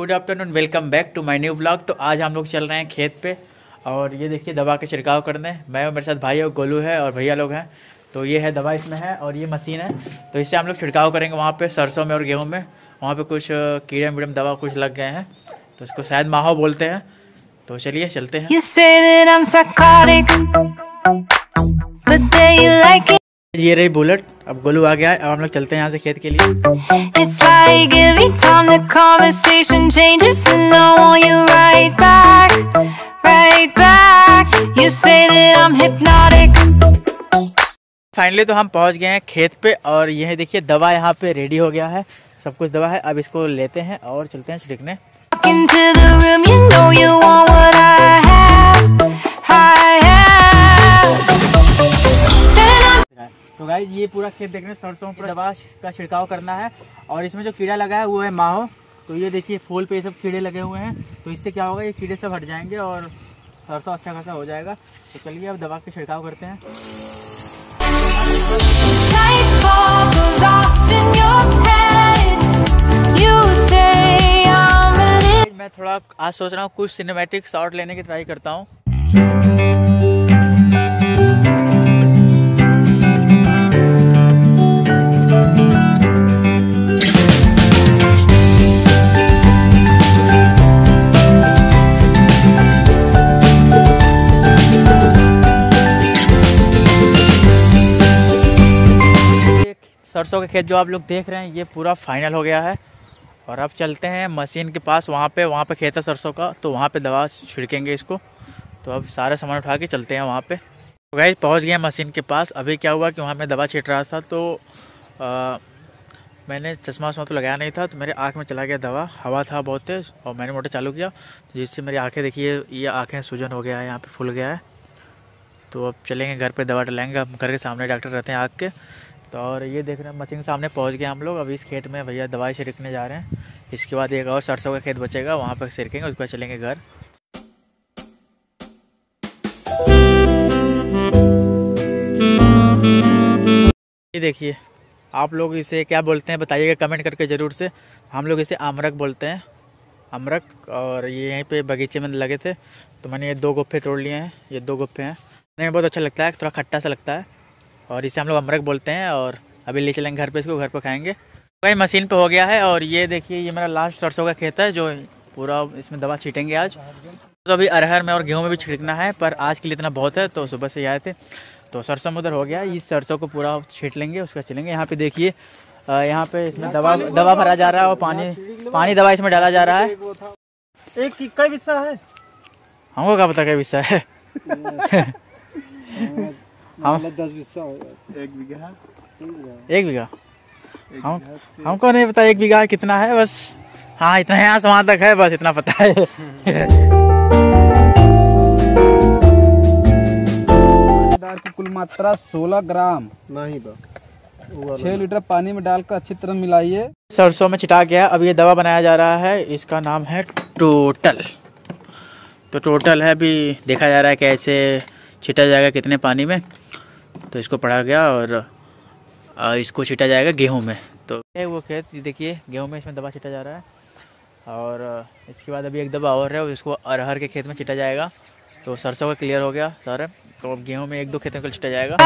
Good afternoon welcome back to my new blog तो आज हम लोग चल रहे हैं खेत पे और ये देखिए दवा का छिड़काव करने। मैं और मेरे साथ भाई और गोलू है और भैया लोग हैं। तो ये है दवा इसमें है और ये मशीन है। तो इससे हम लोग छिड़काव करेंगे वहाँ पे सरसों में और गेहूँ में। वहाँ पे कुछ कीड़े वीड़े दवा कुछ लग गए हैं। तो इसको शायद माहो बोलते हैं। तो चलिए चलते हैं. ये रही बुलेट। अब गोलू आ गया अब हम लोग चलते हैं यहाँ से खेत के लिए। फाइनली तो हम पहुँच गए हैं खेत पे और ये देखिए दवा यहाँ पे रेडी हो गया है। सब कुछ दवा है अब इसको लेते हैं और चलते हैं छिड़कने। You know ये पूरा खेत देखने सरसों पर दवा का छिड़काव करना है और इसमें जो कीड़ा लगा है वो है माहो। तो ये देखिए फूल पे ये सब कीड़े लगे हुए हैं। तो इससे क्या होगा ये कीड़े सब हट जाएँगे और सरसों अच्छा खासा हो जाएगा। तो चलिए अब दवा का छिड़काव करते हैं. मैं थोड़ा आज सोच रहा हूँ कुछ सिनेमैटिक शॉट लेने की ट्राई करता हूँ। सरसों के खेत जो आप लोग देख रहे हैं ये पूरा फाइनल हो गया है। और अब चलते हैं मशीन के पास वहाँ पे वहाँ पे खेत है सरसों का तो वहाँ पे दवा छिड़केंगे इसको। तो अब सारा सामान उठा के चलते हैं वहाँ पे। तो गए पहुँच गए मशीन के पास। अभी क्या हुआ कि वहाँ मैं दवा छिट रहा था तो आ, मैंने चश्मा वश्मा तो लगाया नहीं था तो मेरे आँख में चला गया दवा। हवा था बहुत तेज़ और मैंने मोटर चालू किया तो जिससे मेरी आँखें देखिए ये आँखें सूजन हो गया है यहाँ पर फूल गया है। तो अब चलेंगे घर पे दवा डलाएँगे। अब घर के सामने डॉक्टर रहते हैं आग के। तो और ये देख रहे हैं, मशीन सामने पहुँच गए हम लोग। अभी इस खेत में भैया दवाई छिड़कने जा रहे हैं। इसके बाद एक और सरसों का खेत बचेगा, वहाँ पर छिड़केंगे, उसके बाद चलेंगे घर। ये देखिए, आप लोग इसे क्या बोलते हैं, बताइएगा कमेंट करके ज़रूर से। हम लोग इसे अमरक बोलते हैं। अमरक, और ये यहीं पे बगीचे में लगे थे। तो मैंने ये दो गुप्फे तोड़ लिए हैं, ये दो गुप्फे हैं। बहुत अच्छा लगता है, थोड़ा खट्टा सा लगता है। और इसे हम लोग अमरक बोलते हैं और अभी ले चलेंगे घर पे इसको घर पे खाएँगे। भाई मशीन पे हो गया है और ये देखिए ये मेरा लास्ट सरसों का खेत है जो पूरा इसमें दवा छीटेंगे आज। तो अभी अरहर में और गेहूँ में भी छिड़कना है पर आज के लिए इतना बहुत है तो सुबह से आए थे। तो सरसों में उधर हो गया इस सरसों को पूरा छीट लेंगे उसका चलेंगे यहाँ पे देखिए यहाँ पे इसमें दवा दवा भरा जा रहा है और पानी पानी दवा इसमें डाला जा रहा है। एक किक्का विस्सा है। हमको क्या पता क्या विषय है हम मतलब दस विस्सा एक बीघा? एक बीघा। हम हमको नहीं पता एक बीघा कितना है बस हाँ इतना यहाँ से वहाँ तक है बस इतना पता है। की कुल मात्रा 16 ग्राम। नहीं तो 6 लीटर पानी में डालकर अच्छी तरह मिलाइए। सरसों में छिटा गया अब ये दवा बनाया जा रहा है इसका नाम है टोटल। तो टोटल है अभी देखा जा रहा है कैसे छिटा जाएगा कितने पानी में। तो इसको पढ़ा गया और इसको छिटा जाएगा गेहूँ में। तो वो खेत देखिए, गेहूँ में इसमें दवा छिटा जा रहा है। और, इसके बाद अभी एक दवा और है इसको अरहर के खेत में छिटा जाएगा। तो सरसों का क्लियर हो गया, सारा। तो अब गेहूँ में एक दो खेतों को छिटा जाएगा।